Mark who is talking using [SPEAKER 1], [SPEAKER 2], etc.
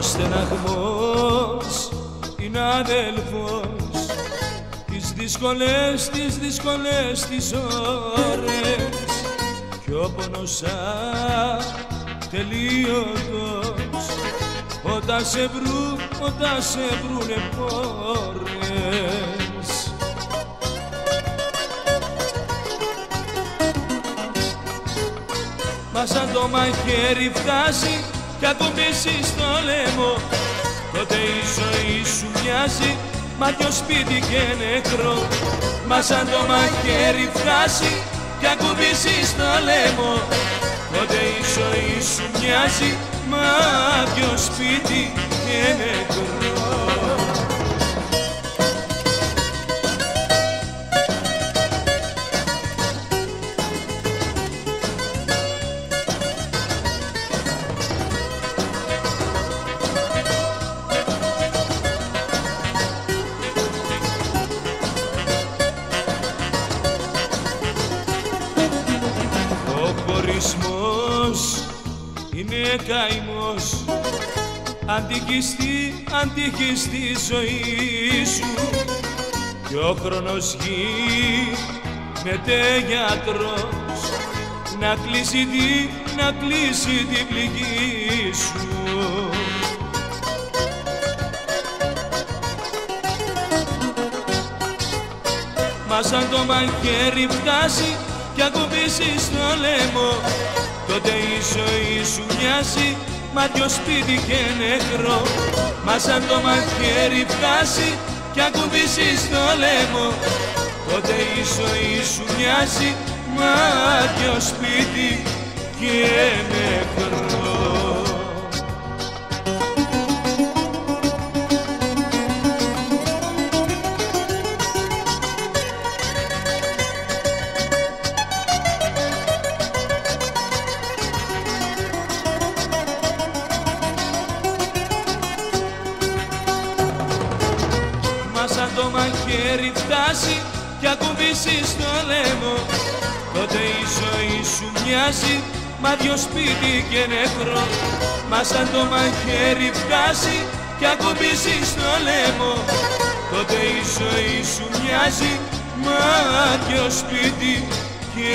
[SPEAKER 1] στεναγμός είναι αδελφός τις δύσκολες, τις δύσκολες τις ώρες. Κι ο πόνος τελείωτος όταν σε βρουν, όταν σε βρουνε πόρες. Μα σαν το μαχαίρι φτάσει κι ακουμπήσεις στο λαιμό. Τότε η ζωή σου μοιάζει μάτιο σπίτι και νεκρό. Μα σαν το μαχαίρι φτάσει κι ακουμπήσεις στο λαιμό. Τότε η ζωή σου μοιάζει μάτιο σπίτι και νεκρό χωρισμός είναι καημός. Αντικιστή, αντικιστή ζωή σου. Κι ο χρόνος γίνεται γιατρός. Να κλείσει τη, να κλείσει την πληγή σου. Μα σαν το μαχαίρι φτάσει κι ακουμπήσεις στο λαιμό. Τότε η ζωή σου μοιάζει μάτιο σπίτι και νεκρό. Μα σαν το μαχαίρι φτάσει κι ακουμπήσεις στο λαιμό. Τότε η ζωή σου μοιάζει μάτιο σπίτι και νεκρό το μαχαίρι φτάσει κι ακουμπήσεις στο λαιμό. Τότε η ζωή σου μοιάζει μάτιο σπίτι και νεκρό. Μα σαν το μαχαίρι φτάσει κι ακουμπήσεις στο λαιμό. Τότε η ζωή σου μοιάζει μάτιο σπίτι και